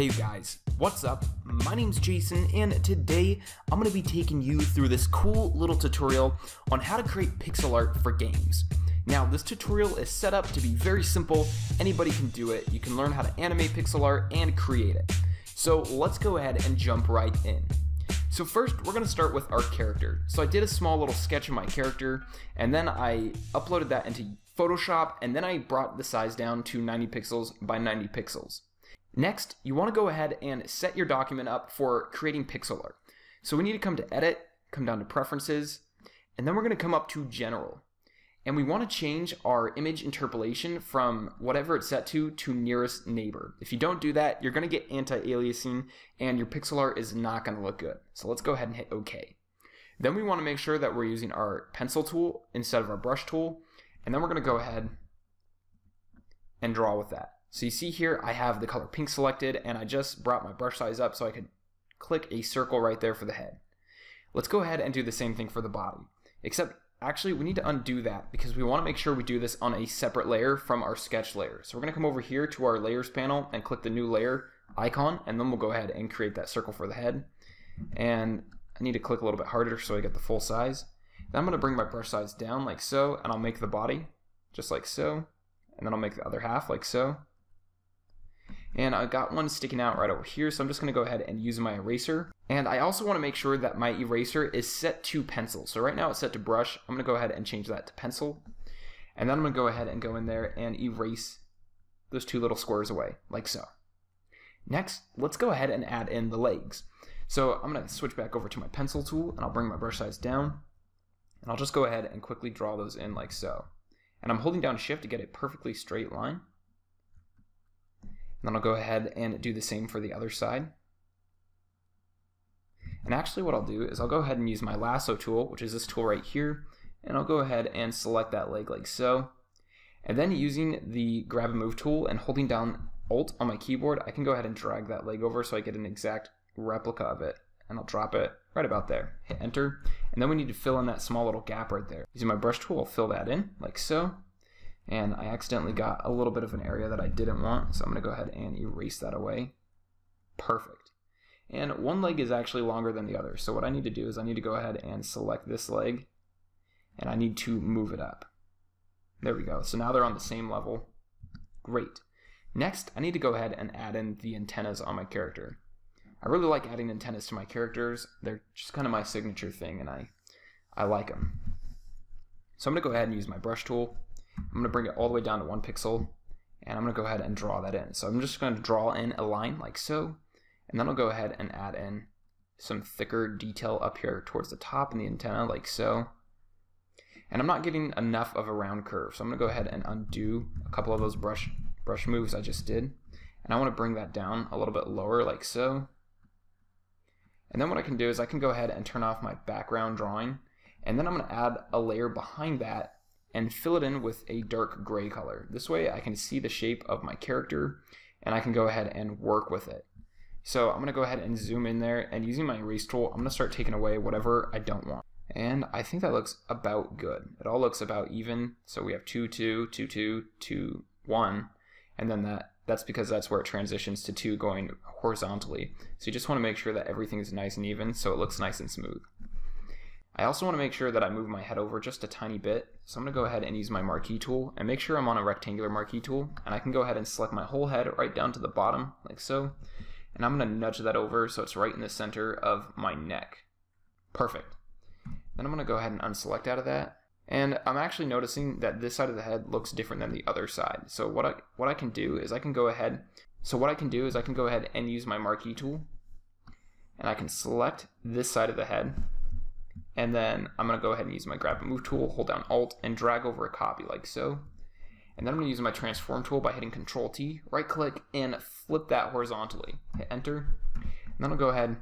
Hey you guys, what's up? My name's Jaysen and today I'm going to be taking you through this cool little tutorial on how to create pixel art for games. Now this tutorial is set up to be very simple, anybody can do it, you can learn how to animate pixel art and create it. So let's go ahead and jump right in. So first, we're going to start with our character. So I did a small little sketch of my character, and then I uploaded that into Photoshop, and then I brought the size down to 90 pixels by 90 pixels. Next, you want to go ahead and set your document up for creating pixel art. So we need to come to Edit, come down to Preferences, and then we're going to come up to General. And we want to change our image interpolation from whatever it's set to to nearest neighbor. If you don't do that, you're going to get anti-aliasing and your pixel art is not going to look good. So let's go ahead and hit OK. Then we want to make sure that we're using our pencil tool instead of our brush tool. And then we're going to go ahead and draw with that. So you see here, I have the color pink selected and I just brought my brush size up so I could click a circle right there for the head. Let's go ahead and do the same thing for the body. Except, actually, we need to undo that because we want to make sure we do this on a separate layer from our sketch layer. So we're going to come over here to our layers panel and click the new layer icon and then we'll go ahead and create that circle for the head. And I need to click a little bit harder so I get the full size. Then I'm going to bring my brush size down like so and I'll make the body just like so. And then I'll make the other half like so. And I got one sticking out right over here, so I'm just going to go ahead and use my eraser. And I also want to make sure that my eraser is set to pencil. So right now it's set to brush. I'm going to go ahead and change that to pencil. And then I'm going to go ahead and go in there and erase those two little squares away, like so. Next, let's go ahead and add in the legs. So I'm going to switch back over to my pencil tool, and I'll bring my brush size down. And I'll just go ahead and quickly draw those in like so. And I'm holding down shift to get a perfectly straight line. Then I'll go ahead and do the same for the other side. And actually what I'll do is I'll go ahead and use my lasso tool, which is this tool right here, and I'll go ahead and select that leg like so. And then using the grab and move tool and holding down Alt on my keyboard, I can go ahead and drag that leg over so I get an exact replica of it. And I'll drop it right about there. Hit enter. And then we need to fill in that small little gap right there. Using my brush tool, I'll fill that in like so and I accidentally got a little bit of an area that I didn't want, so I'm going to go ahead and erase that away. Perfect. And one leg is actually longer than the other, so what I need to do is I need to go ahead and select this leg, and I need to move it up. There we go. So now they're on the same level. Great. Next, I need to go ahead and add in the antennas on my character. I really like adding antennas to my characters. They're just kind of my signature thing, and I, I like them. So I'm going to go ahead and use my brush tool, I'm going to bring it all the way down to one pixel and I'm going to go ahead and draw that in. So I'm just going to draw in a line like so and then I'll go ahead and add in some thicker detail up here towards the top in the antenna like so. And I'm not getting enough of a round curve so I'm going to go ahead and undo a couple of those brush brush moves I just did and I want to bring that down a little bit lower like so. And then what I can do is I can go ahead and turn off my background drawing and then I'm going to add a layer behind that and fill it in with a dark gray color. This way I can see the shape of my character and I can go ahead and work with it. So I'm going to go ahead and zoom in there and using my erase tool, I'm going to start taking away whatever I don't want. And I think that looks about good. It all looks about even. So we have 2, 2, 2, 2, 2, 1, and then that that's because that's where it transitions to 2 going horizontally. So you just want to make sure that everything is nice and even so it looks nice and smooth. I also want to make sure that I move my head over just a tiny bit. So I'm going to go ahead and use my marquee tool and make sure I'm on a rectangular marquee tool. And I can go ahead and select my whole head right down to the bottom like so. And I'm going to nudge that over so it's right in the center of my neck. Perfect. Then I'm going to go ahead and unselect out of that. And I'm actually noticing that this side of the head looks different than the other side. So what I, what I can do is I can go ahead, so what I can do is I can go ahead and use my marquee tool and I can select this side of the head and then I'm going to go ahead and use my grab and move tool, hold down Alt, and drag over a copy like so. And then I'm going to use my transform tool by hitting Control T, right click, and flip that horizontally. Hit enter. And then I'll go ahead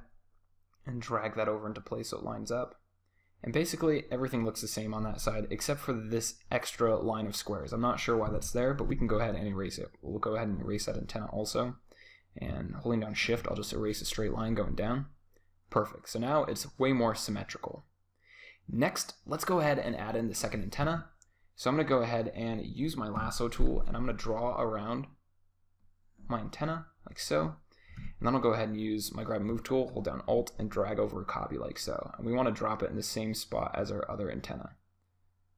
and drag that over into place so it lines up. And basically everything looks the same on that side except for this extra line of squares. I'm not sure why that's there, but we can go ahead and erase it. We'll go ahead and erase that antenna also. And holding down shift, I'll just erase a straight line going down. Perfect. So now it's way more symmetrical. Next, let's go ahead and add in the second antenna. So I'm going to go ahead and use my lasso tool and I'm going to draw around my antenna like so. And then I'll go ahead and use my grab move tool, hold down Alt, and drag over a copy like so. And we want to drop it in the same spot as our other antenna.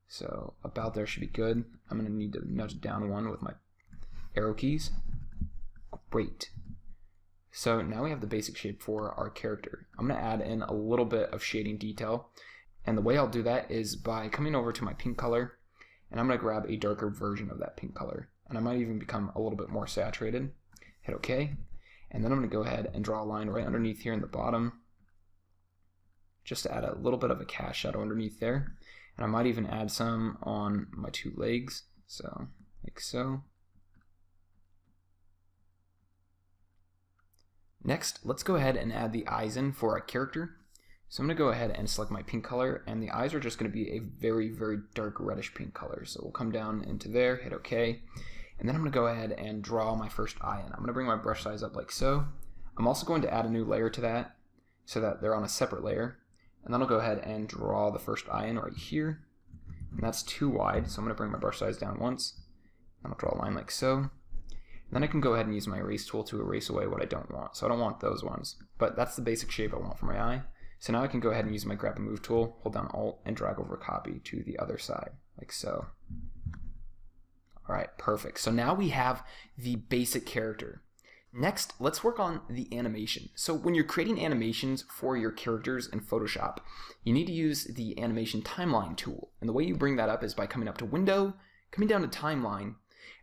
So about there should be good. I'm going to need to nudge down one with my arrow keys. Great. So now we have the basic shape for our character. I'm going to add in a little bit of shading detail. And the way I'll do that is by coming over to my pink color, and I'm going to grab a darker version of that pink color. And I might even become a little bit more saturated. Hit OK. And then I'm going to go ahead and draw a line right underneath here in the bottom, just to add a little bit of a cast shadow underneath there. And I might even add some on my two legs, so like so. Next, let's go ahead and add the eyes in for our character. So I'm going to go ahead and select my pink color, and the eyes are just going to be a very, very dark reddish pink color. So we'll come down into there, hit OK, and then I'm going to go ahead and draw my first eye in. I'm going to bring my brush size up like so. I'm also going to add a new layer to that so that they're on a separate layer. And then I'll go ahead and draw the first eye in right here. And that's too wide, so I'm going to bring my brush size down once. And I'll draw a line like so. Then I can go ahead and use my erase tool to erase away what I don't want. So I don't want those ones, but that's the basic shape I want for my eye. So now I can go ahead and use my grab and move tool, hold down Alt, and drag over a copy to the other side, like so. All right, perfect. So now we have the basic character. Next, let's work on the animation. So when you're creating animations for your characters in Photoshop, you need to use the animation timeline tool. And the way you bring that up is by coming up to window, coming down to timeline,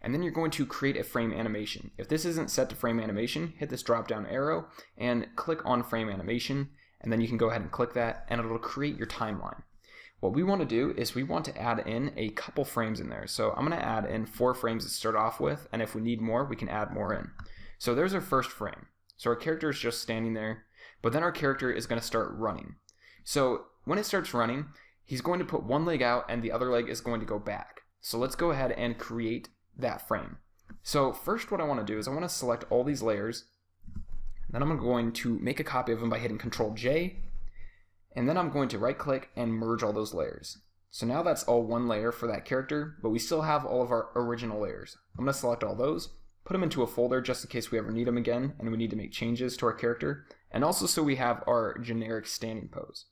and then you're going to create a frame animation. If this isn't set to frame animation, hit this drop down arrow and click on frame animation, and then you can go ahead and click that and it'll create your timeline. What we want to do is we want to add in a couple frames in there. So I'm going to add in four frames to start off with, and if we need more, we can add more in. So there's our first frame. So our character is just standing there, but then our character is going to start running. So when it starts running, he's going to put one leg out and the other leg is going to go back. So let's go ahead and create that frame. So first what I want to do is I want to select all these layers. Then I'm going to make a copy of them by hitting Control J. And then I'm going to right click and merge all those layers. So now that's all one layer for that character, but we still have all of our original layers. I'm going to select all those put them into a folder just in case we ever need them again and we need to make changes to our character, and also so we have our generic standing pose.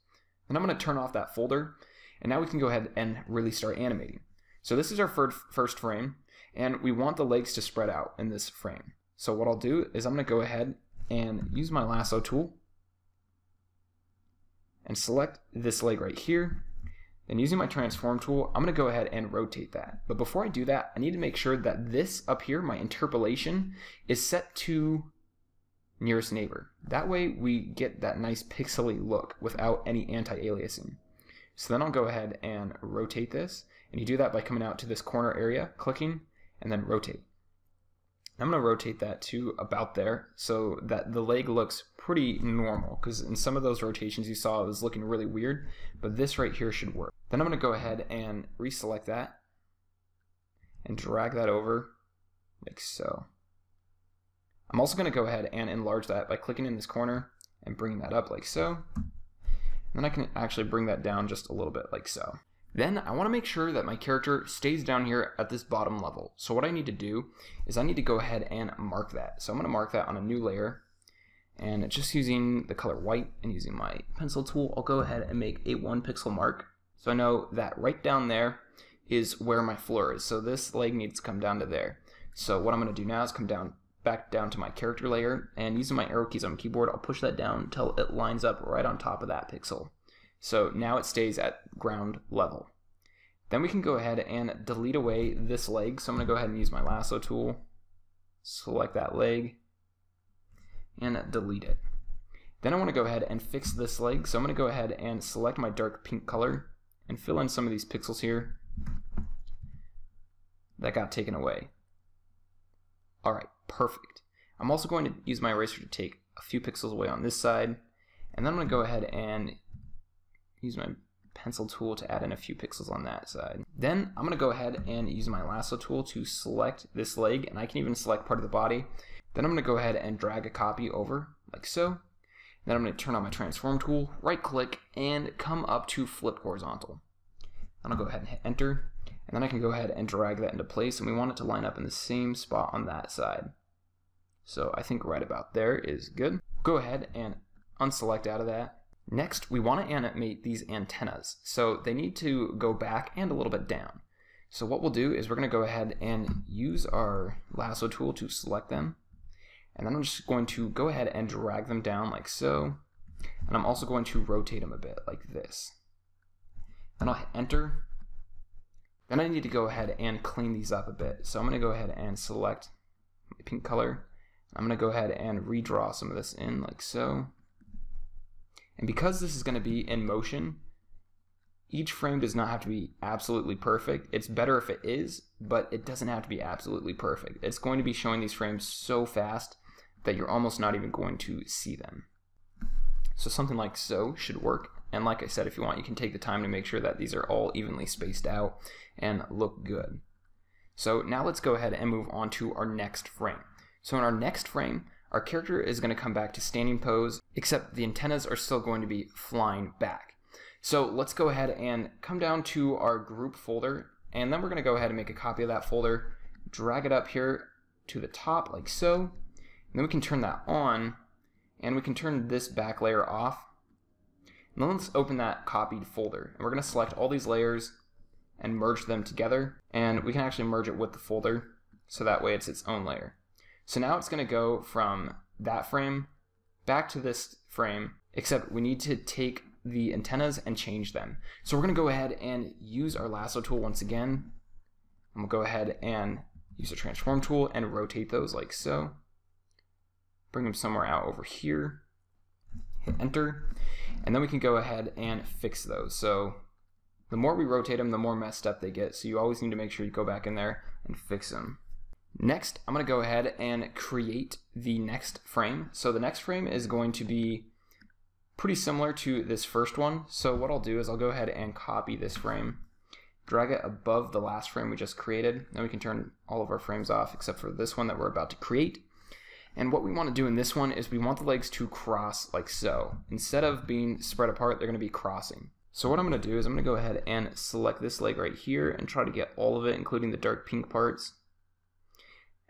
And I'm going to turn off that folder, and now we can go ahead and really start animating. So this is our first frame, and we want the legs to spread out in this frame. So what I'll do is I'm going to go ahead and use my lasso tool and select this leg right here then using my transform tool, I'm going to go ahead and rotate that. But before I do that, I need to make sure that this up here, my interpolation, is set to nearest neighbor. That way we get that nice pixely look without any anti-aliasing. So then I'll go ahead and rotate this. And you do that by coming out to this corner area, clicking, and then rotate. I'm going to rotate that to about there so that the leg looks pretty normal because in some of those rotations you saw it was looking really weird, but this right here should work. Then I'm going to go ahead and reselect that and drag that over like so. I'm also going to go ahead and enlarge that by clicking in this corner and bringing that up like so. And then I can actually bring that down just a little bit like so. Then I want to make sure that my character stays down here at this bottom level. So what I need to do is I need to go ahead and mark that. So I'm going to mark that on a new layer. And just using the color white and using my pencil tool, I'll go ahead and make a one pixel mark. So I know that right down there is where my floor is. So this leg needs to come down to there. So what I'm going to do now is come down back down to my character layer and using my arrow keys on my keyboard, I'll push that down until it lines up right on top of that pixel. So now it stays at ground level. Then we can go ahead and delete away this leg. So I'm going to go ahead and use my lasso tool, select that leg, and delete it. Then I want to go ahead and fix this leg. So I'm going to go ahead and select my dark pink color and fill in some of these pixels here that got taken away. All right, perfect. I'm also going to use my eraser to take a few pixels away on this side. And then I'm going to go ahead and use my pencil tool to add in a few pixels on that side. Then I'm going to go ahead and use my lasso tool to select this leg, and I can even select part of the body. Then I'm to go ahead and drag a copy over, like so. Then I'm to turn on my transform tool, right click, and come up to flip horizontal. Then I'll go ahead and hit enter, and then I can go ahead and drag that into place, and we want it to line up in the same spot on that side. So I think right about there is good. Go ahead and unselect out of that. Next, we want to animate these antennas. So they need to go back and a little bit down. So what we'll do is we're going to go ahead and use our lasso tool to select them. And then I'm just going to go ahead and drag them down like so. And I'm also going to rotate them a bit like this. Then I'll hit enter. Then I need to go ahead and clean these up a bit. So I'm going to go ahead and select my pink color. I'm going to go ahead and redraw some of this in like so. And because this is going to be in motion, each frame does not have to be absolutely perfect. It's better if it is, but it doesn't have to be absolutely perfect. It's going to be showing these frames so fast that you're almost not even going to see them. So something like so should work. And like I said, if you want, you can take the time to make sure that these are all evenly spaced out and look good. So now let's go ahead and move on to our next frame. So in our next frame, our character is going to come back to standing pose, except the antennas are still going to be flying back. So let's go ahead and come down to our group folder, and then we're going to go ahead and make a copy of that folder, drag it up here to the top like so, and then we can turn that on, and we can turn this back layer off. And then let's open that copied folder, and we're going to select all these layers and merge them together, and we can actually merge it with the folder, so that way it's its own layer. So now it's going to go from that frame back to this frame, except we need to take the antennas and change them. So we're going to go ahead and use our lasso tool once again. And we'll go ahead and use the transform tool and rotate those like so. Bring them somewhere out over here. Hit enter. And then we can go ahead and fix those. So the more we rotate them, the more messed up they get. So you always need to make sure you go back in there and fix them. Next, I'm going to go ahead and create the next frame. So the next frame is going to be pretty similar to this first one. So what I'll do is I'll go ahead and copy this frame, drag it above the last frame we just created. Then we can turn all of our frames off except for this one that we're about to create. And what we want to do in this one is we want the legs to cross like so. Instead of being spread apart, they're going to be crossing. So what I'm going to do is I'm going to go ahead and select this leg right here and try to get all of it, including the dark pink parts.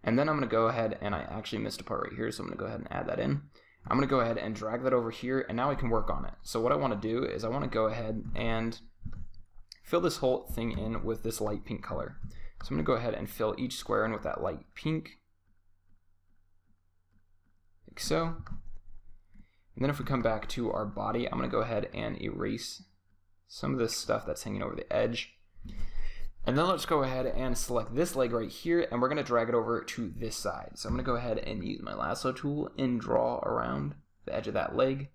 And then I'm going to go ahead and I actually missed a part right here, so I'm going to go ahead and add that in. I'm going to go ahead and drag that over here, and now I can work on it. So what I want to do is I want to go ahead and fill this whole thing in with this light pink color. So I'm going to go ahead and fill each square in with that light pink, like so. And then if we come back to our body, I'm going to go ahead and erase some of this stuff that's hanging over the edge. And then let's go ahead and select this leg right here, and we're going to drag it over to this side. So I'm going to go ahead and use my lasso tool and draw around the edge of that leg.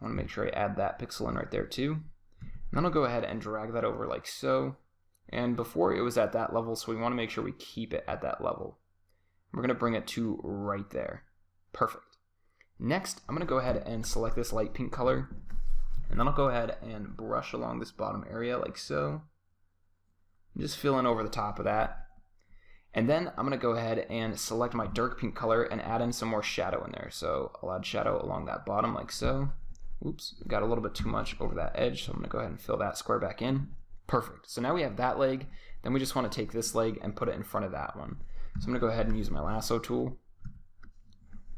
I want to make sure I add that pixel in right there too. And then I'll go ahead and drag that over like so. And before it was at that level, so we want to make sure we keep it at that level. We're going to bring it to right there. Perfect. Next, I'm going to go ahead and select this light pink color. And then I'll go ahead and brush along this bottom area like so just filling over the top of that. And then I'm going to go ahead and select my dark pink color and add in some more shadow in there. So I'll add shadow along that bottom like so. Oops, got a little bit too much over that edge, so I'm going to go ahead and fill that square back in. Perfect. So now we have that leg. Then we just want to take this leg and put it in front of that one. So I'm going to go ahead and use my lasso tool.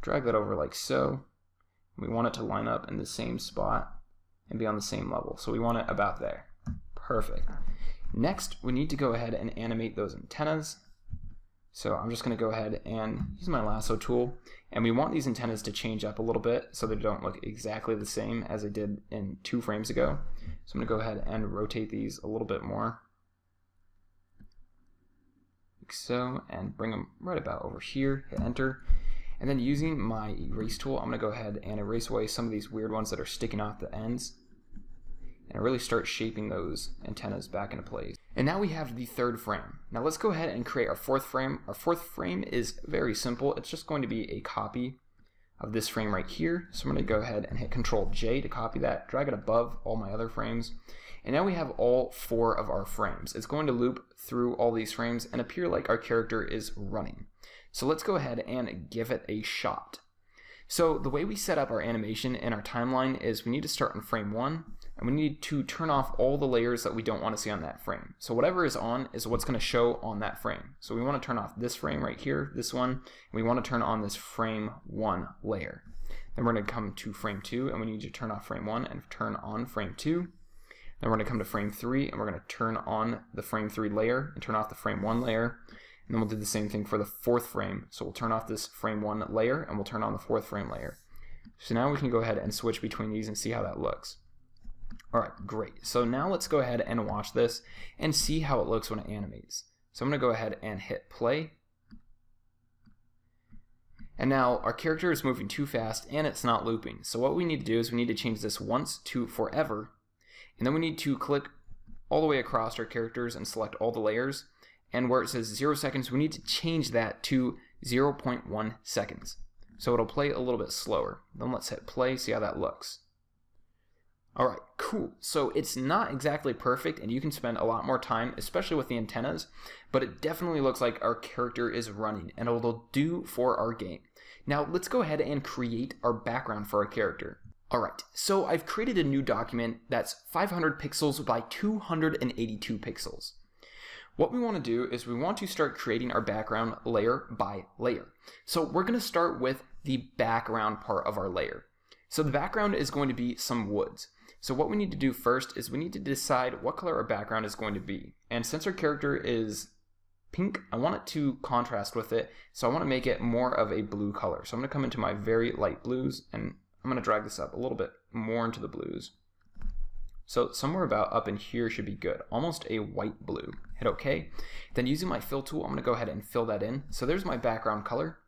Drag that over like so. We want it to line up in the same spot and be on the same level. So we want it about there. Perfect. Next, we need to go ahead and animate those antennas. So I'm just going to go ahead and use my lasso tool. And we want these antennas to change up a little bit so they don't look exactly the same as they did in two frames ago. So I'm going to go ahead and rotate these a little bit more. Like so, and bring them right about over here, hit enter. And then using my erase tool, I'm going to go ahead and erase away some of these weird ones that are sticking off the ends and really start shaping those antennas back into place. And now we have the third frame. Now let's go ahead and create our fourth frame. Our fourth frame is very simple. It's just going to be a copy of this frame right here. So I'm going to go ahead and hit Control J to copy that, drag it above all my other frames. And now we have all four of our frames. It's going to loop through all these frames and appear like our character is running. So let's go ahead and give it a shot. So the way we set up our animation in our timeline is we need to start in frame one, and we need to turn off all the layers that we don't want to see on that frame. So whatever is on is what's going to show on that frame. So we want to turn off this frame right here, this one, and we want to turn on this frame 1 layer. Then we're going to come to frame 2 and we need to turn off frame 1 and turn on frame 2. Then we're going to come to frame 3 and we're going to turn on the frame 3 layer and turn off the frame 1 layer. And then we'll do the same thing for the fourth frame. So we'll turn off this frame 1 layer and we'll turn on the fourth frame layer. So now we can go ahead and switch between these and see how that looks. All right, great. So now let's go ahead and watch this and see how it looks when it animates. So I'm going to go ahead and hit play. And now our character is moving too fast and it's not looping. So what we need to do is we need to change this once to forever. And then we need to click all the way across our characters and select all the layers. And where it says 0 seconds, we need to change that to 0.1 seconds. So it'll play a little bit slower. Then let's hit play, see how that looks. All right, cool. So it's not exactly perfect, and you can spend a lot more time, especially with the antennas, but it definitely looks like our character is running, and it'll do for our game. Now, let's go ahead and create our background for our character. All right, so I've created a new document that's 500 pixels by 282 pixels. What we want to do is we want to start creating our background layer by layer. So we're going to start with the background part of our layer. So the background is going to be some woods. So what we need to do first is we need to decide what color our background is going to be. And since our character is pink, I want it to contrast with it. So I want to make it more of a blue color. So I'm going to come into my very light blues and I'm going to drag this up a little bit more into the blues. So somewhere about up in here should be good. Almost a white blue. Hit OK. Then using my fill tool, I'm going to go ahead and fill that in. So there's my background color.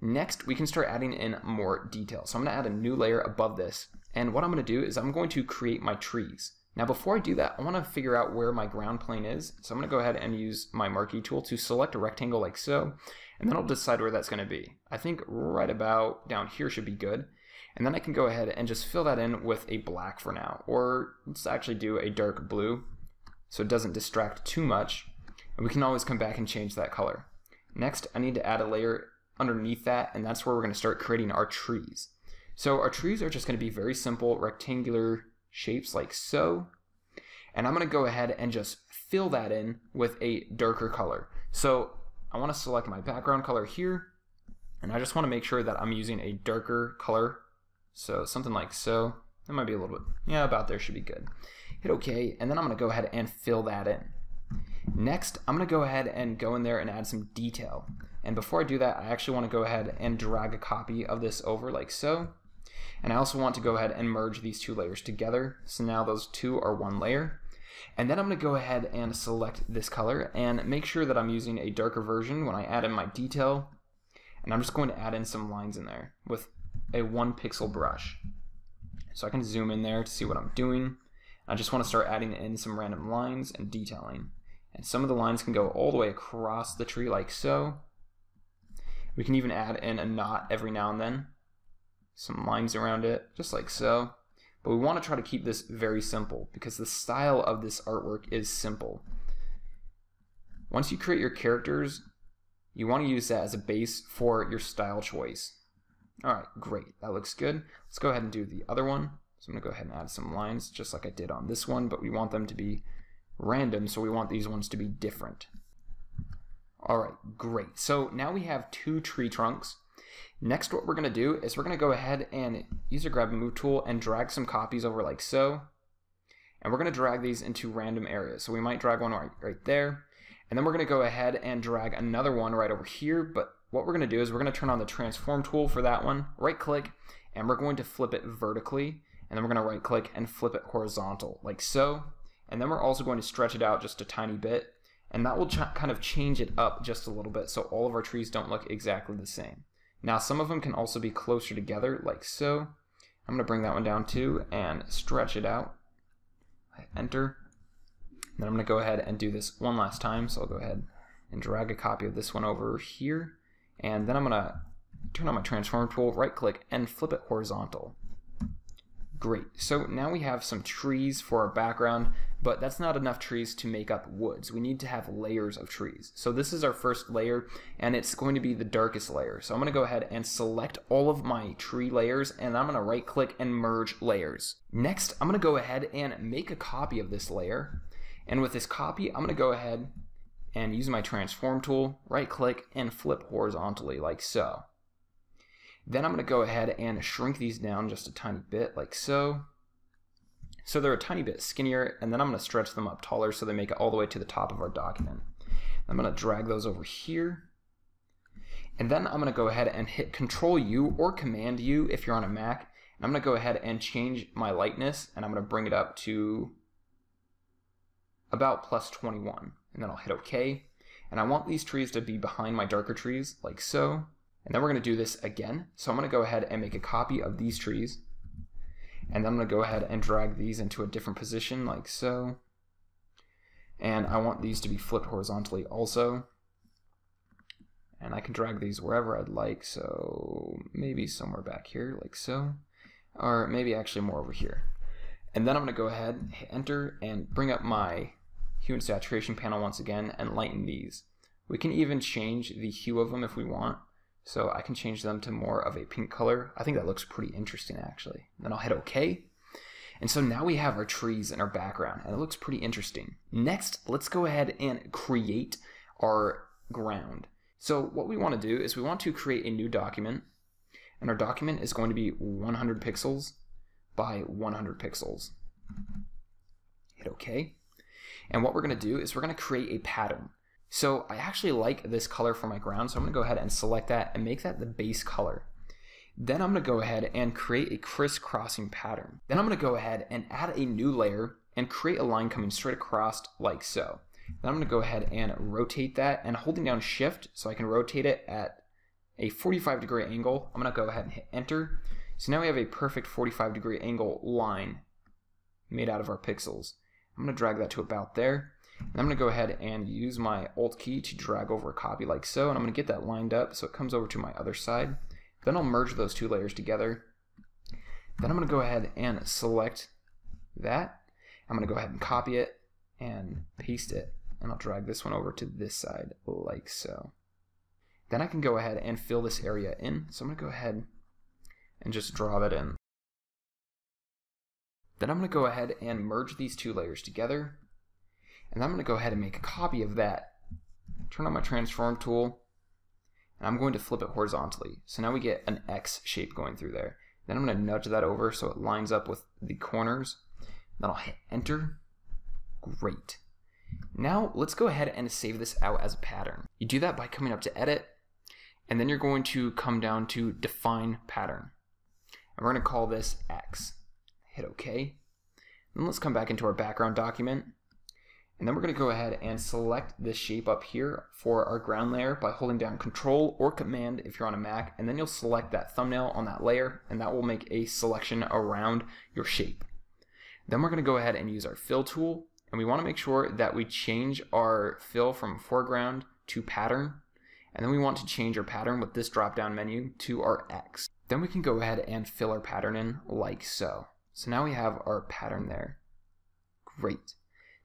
Next, we can start adding in more detail. So I'm going to add a new layer above this. And what I'm going to do is I'm going to create my trees. Now before I do that, I want to figure out where my ground plane is. So I'm going to go ahead and use my marquee tool to select a rectangle like so, and then I'll decide where that's going to be. I think right about down here should be good. And then I can go ahead and just fill that in with a black for now, or let's actually do a dark blue so it doesn't distract too much. And we can always come back and change that color. Next, I need to add a layer underneath that, and that's where we're going to start creating our trees. So our trees are just going to be very simple rectangular shapes like so. And I'm going to go ahead and just fill that in with a darker color. So I want to select my background color here. And I just want to make sure that I'm using a darker color. So something like so. That might be a little bit, yeah, about there should be good. Hit OK, and then I'm going to go ahead and fill that in. Next, I'm going to go ahead and go in there and add some detail. And before I do that, I actually want to go ahead and drag a copy of this over like so. And I also want to go ahead and merge these two layers together. So now those two are one layer. And then I'm going to go ahead and select this color and make sure that I'm using a darker version when I add in my detail. And I'm just going to add in some lines in there with a one pixel brush. So I can zoom in there to see what I'm doing. I just want to start adding in some random lines and detailing. And some of the lines can go all the way across the tree like so. We can even add in a knot every now and then some lines around it, just like so. But we want to try to keep this very simple because the style of this artwork is simple. Once you create your characters, you want to use that as a base for your style choice. Alright, great. That looks good. Let's go ahead and do the other one. So I'm going to go ahead and add some lines just like I did on this one, but we want them to be random, so we want these ones to be different. Alright, great. So now we have two tree trunks. Next, what we're going to do is we're going to go ahead and use a grab move tool and drag some copies over like so. And we're going to drag these into random areas. So we might drag one right, right there. And then we're going to go ahead and drag another one right over here. But what we're going to do is we're going to turn on the transform tool for that one, right click, and we're going to flip it vertically. And then we're going to right click and flip it horizontal like so. And then we're also going to stretch it out just a tiny bit. And that will kind of change it up just a little bit so all of our trees don't look exactly the same. Now some of them can also be closer together like so. I'm going to bring that one down too and stretch it out. I enter. Then I'm going to go ahead and do this one last time. So I'll go ahead and drag a copy of this one over here. And then I'm going to turn on my transform tool, right click, and flip it horizontal. Great. So now we have some trees for our background, but that's not enough trees to make up woods. We need to have layers of trees. So this is our first layer, and it's going to be the darkest layer. So I'm going to go ahead and select all of my tree layers, and I'm going to right click and merge layers. Next, I'm going to go ahead and make a copy of this layer. And with this copy, I'm going to go ahead and use my transform tool, right click, and flip horizontally like so. Then I'm going to go ahead and shrink these down just a tiny bit like so. So they're a tiny bit skinnier, and then I'm going to stretch them up taller so they make it all the way to the top of our document. I'm going to drag those over here. And then I'm going to go ahead and hit Control U or Command U if you're on a Mac. And I'm going to go ahead and change my lightness, and I'm going to bring it up to about plus 21. And then I'll hit OK. And I want these trees to be behind my darker trees, like so. And then we're going to do this again. So I'm going to go ahead and make a copy of these trees. And then I'm going to go ahead and drag these into a different position like so. And I want these to be flipped horizontally also. And I can drag these wherever I'd like, so maybe somewhere back here like so. Or maybe actually more over here. And then I'm going to go ahead, hit enter, and bring up my hue and saturation panel once again and lighten these. We can even change the hue of them if we want. So I can change them to more of a pink color. I think that looks pretty interesting actually. Then I'll hit OK. And so now we have our trees in our background and it looks pretty interesting. Next, let's go ahead and create our ground. So what we want to do is we want to create a new document and our document is going to be 100 pixels by 100 pixels. Hit OK. And what we're going to do is we're going to create a pattern. So I actually like this color for my ground, so I'm going to go ahead and select that and make that the base color. Then I'm going to go ahead and create a crisscrossing pattern. Then I'm going to go ahead and add a new layer and create a line coming straight across like so. Then I'm going to go ahead and rotate that and holding down shift so I can rotate it at a 45 degree angle. I'm going to go ahead and hit enter. So now we have a perfect 45 degree angle line made out of our pixels. I'm going to drag that to about there. And I'm going to go ahead and use my Alt key to drag over a copy like so, and I'm going to get that lined up so it comes over to my other side. Then I'll merge those two layers together. Then I'm going to go ahead and select that. I'm going to go ahead and copy it and paste it, and I'll drag this one over to this side like so. Then I can go ahead and fill this area in. So I'm going to go ahead and just draw that in. Then I'm going to go ahead and merge these two layers together and I'm going to go ahead and make a copy of that. Turn on my transform tool, and I'm going to flip it horizontally. So now we get an X shape going through there. Then I'm going to nudge that over so it lines up with the corners. Then I'll hit enter. Great. Now let's go ahead and save this out as a pattern. You do that by coming up to edit, and then you're going to come down to define pattern. And we're going to call this X. Hit OK. Then let's come back into our background document and then we're going to go ahead and select this shape up here for our ground layer by holding down Control or Command if you're on a Mac, and then you'll select that thumbnail on that layer, and that will make a selection around your shape. Then we're going to go ahead and use our Fill tool, and we want to make sure that we change our fill from foreground to pattern, and then we want to change our pattern with this drop-down menu to our X. Then we can go ahead and fill our pattern in like so. So now we have our pattern there. Great.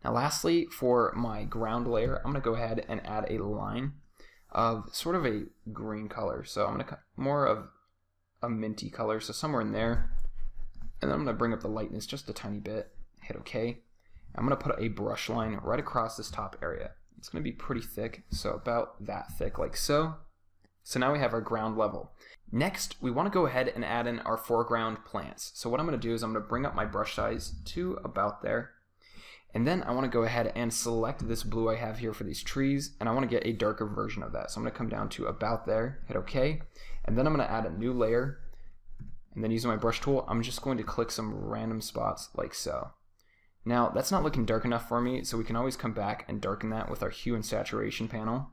Now lastly, for my ground layer, I'm going to go ahead and add a line of sort of a green color. So I'm going to more of a minty color, so somewhere in there. And then I'm going to bring up the lightness just a tiny bit, hit OK. I'm going to put a brush line right across this top area. It's going to be pretty thick, so about that thick, like so. So now we have our ground level. Next, we want to go ahead and add in our foreground plants. So what I'm going to do is I'm going to bring up my brush size to about there. And then I want to go ahead and select this blue I have here for these trees, and I want to get a darker version of that. So I'm going to come down to about there, hit OK, and then I'm going to add a new layer, and then using my brush tool, I'm just going to click some random spots like so. Now, that's not looking dark enough for me, so we can always come back and darken that with our hue and saturation panel.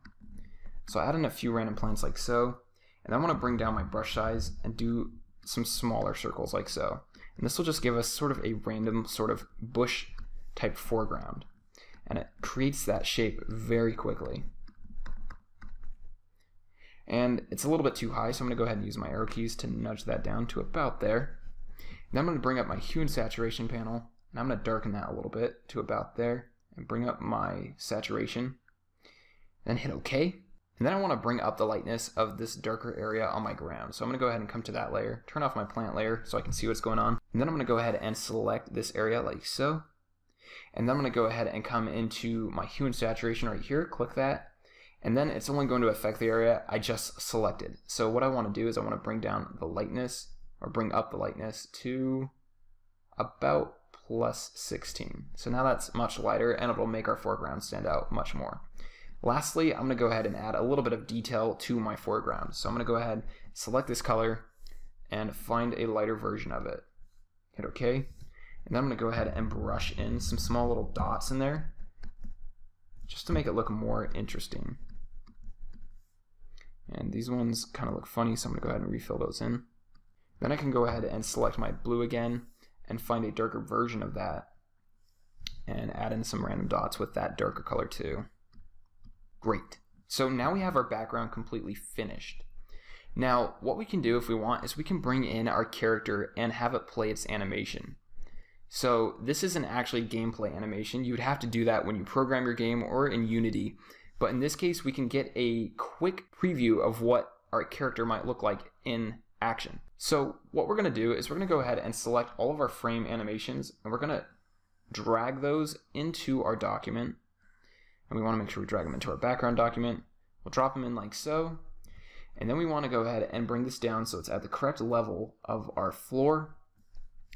So I add in a few random plants like so, and I want to bring down my brush size and do some smaller circles like so. And this will just give us sort of a random sort of bush type foreground. And it creates that shape very quickly. And it's a little bit too high, so I'm going to go ahead and use my arrow keys to nudge that down to about there. Then I'm going to bring up my hue and saturation panel, and I'm going to darken that a little bit to about there, and bring up my saturation, then hit OK. And then I want to bring up the lightness of this darker area on my ground. So I'm going to go ahead and come to that layer, turn off my plant layer so I can see what's going on. And then I'm going to go ahead and select this area like so. And then I'm going to go ahead and come into my hue and saturation right here, click that, and then it's only going to affect the area I just selected. So what I want to do is I want to bring down the lightness, or bring up the lightness to about plus 16. So now that's much lighter, and it'll make our foreground stand out much more. Lastly, I'm going to go ahead and add a little bit of detail to my foreground. So I'm going to go ahead, select this color, and find a lighter version of it. Hit OK. And then I'm going to go ahead and brush in some small little dots in there, just to make it look more interesting. And these ones kind of look funny, so I'm going to go ahead and refill those in. Then I can go ahead and select my blue again and find a darker version of that and add in some random dots with that darker color too. Great. So now we have our background completely finished. Now, what we can do if we want is we can bring in our character and have it play its animation. So this isn't actually gameplay animation. You would have to do that when you program your game or in Unity. But in this case, we can get a quick preview of what our character might look like in action. So what we're going to do is we're going to go ahead and select all of our frame animations and we're going to drag those into our document and we want to make sure we drag them into our background document. We'll drop them in like so. And then we want to go ahead and bring this down so it's at the correct level of our floor.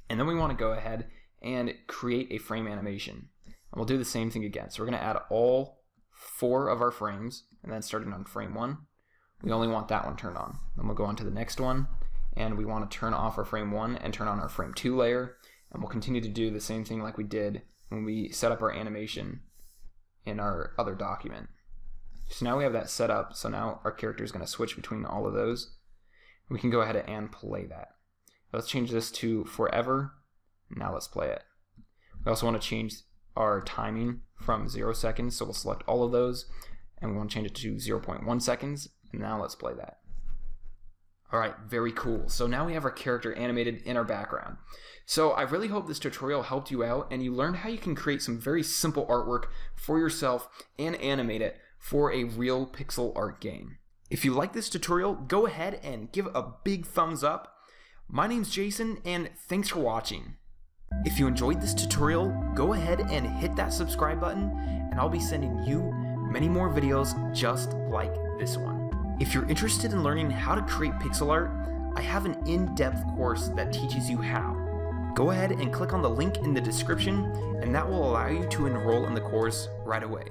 And then we want to go ahead and create a frame animation. And we'll do the same thing again. So we're going to add all four of our frames and then starting on frame one. We only want that one turned on. Then we'll go on to the next one and we want to turn off our frame one and turn on our frame two layer. And we'll continue to do the same thing like we did when we set up our animation in our other document. So now we have that set up, so now our character is going to switch between all of those. We can go ahead and play that. Let's change this to forever. Now let's play it. We also want to change our timing from 0 seconds, so we'll select all of those, and we want to change it to 0.1 seconds, and now let's play that. Alright, very cool. So now we have our character animated in our background. So I really hope this tutorial helped you out and you learned how you can create some very simple artwork for yourself and animate it for a real pixel art game. If you like this tutorial, go ahead and give a big thumbs up. My name's Jaysen and thanks for watching. If you enjoyed this tutorial, go ahead and hit that subscribe button and I'll be sending you many more videos just like this one. If you're interested in learning how to create pixel art, I have an in-depth course that teaches you how. Go ahead and click on the link in the description and that will allow you to enroll in the course right away.